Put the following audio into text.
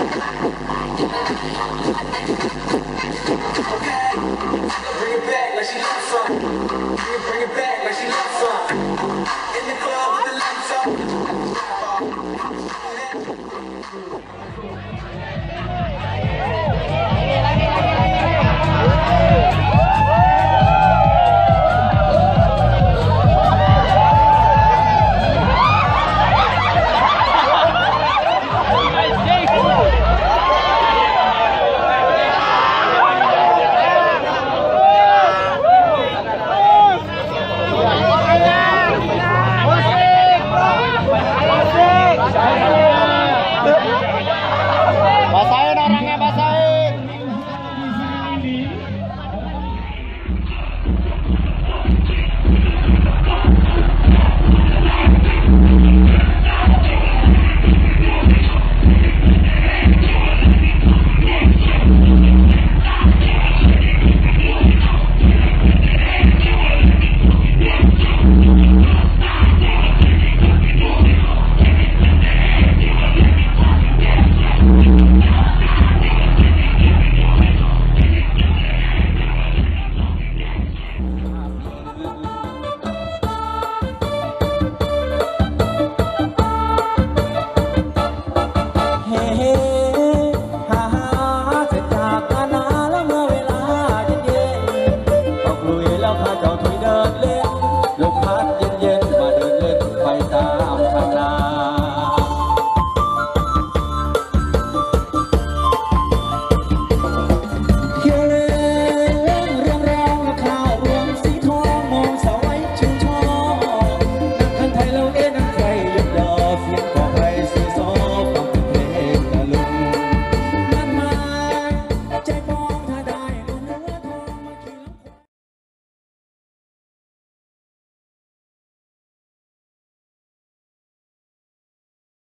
Bring it back like she loves some. Bring it, bring it back